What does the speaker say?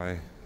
Aye.